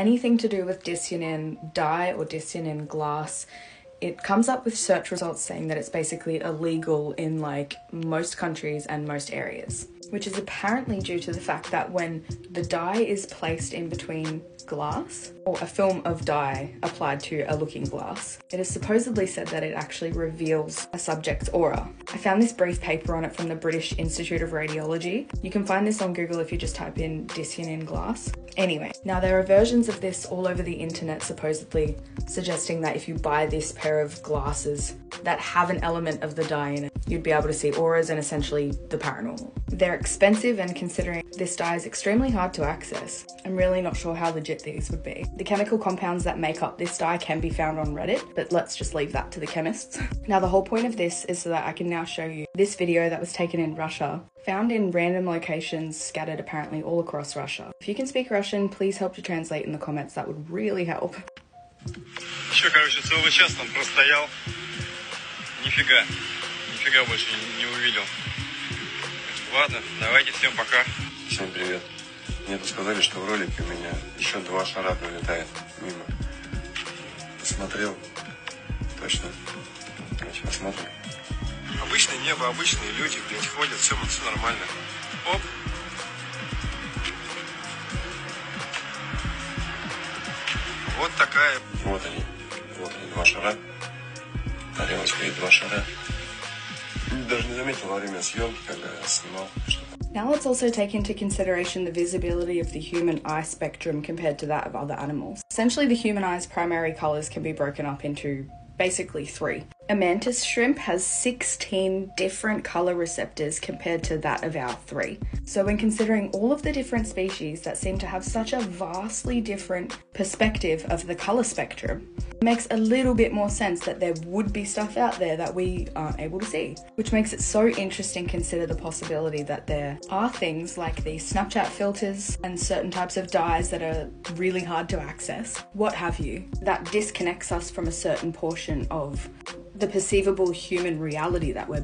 anything to do with dicyanin dye or dicyanin glass, it comes up with search results saying that it's basically illegal in like most countries and most areas, which is apparently due to the fact that when the dye is placed in between glass or a film of dye applied to a looking glass, it is supposedly said that it actually reveals a subject's aura. I found this brief paper on it from the British Institute of Radiology. You can find this on Google if you just type in dicyanin glass. Anyway, now there are versions of this all over the internet supposedly suggesting that if you buy this pair of glasses that have an element of the dye in it, you'd be able to see auras and essentially the paranormal. They're expensive and considering this dye is extremely hard to access, I'm really not sure how legit these would be. The chemical compounds that make up this dye can be found on Reddit, but let's just leave that to the chemists. Now the whole point of this is so that I can now show you this video that was taken in Russia found in random locations scattered apparently all across Russia. If you can speak Russian, please help to translate in the comments, that would really help. Еще, короче, целый час там простоял. Нифига. Нифига больше не, не увидел. Ладно, давайте, всем пока. Всем привет. Мне тут сказали, что в ролике у меня еще два шара пролетает мимо. Посмотрел. Точно. Давайте посмотрим. Обычное небо, обычные люди, блядь, ходят, все, все нормально. Оп. Вот такая. Вот они. Вот они, два шара. Тарелочка и два шара. Даже не заметил во время съемки, когда я снимал, что Now let's also take into consideration the visibility of the human eye spectrum compared to that of other animals. Essentially, the human eye's primary colours can be broken up into basically three. A mantis shrimp has 16 different colour receptors compared to that of our three. So, when considering all of the different species that seem to have such a vastly different perspective of the colour spectrum, it makes a little bit more sense that there would be stuff out there that we aren't able to see. Which makes it so interesting to consider the possibility that there are things like the Snapchat filters and certain types of dyes that are really hard to access, what have you, that disconnects us from a certain portion of the perceivable human reality that we're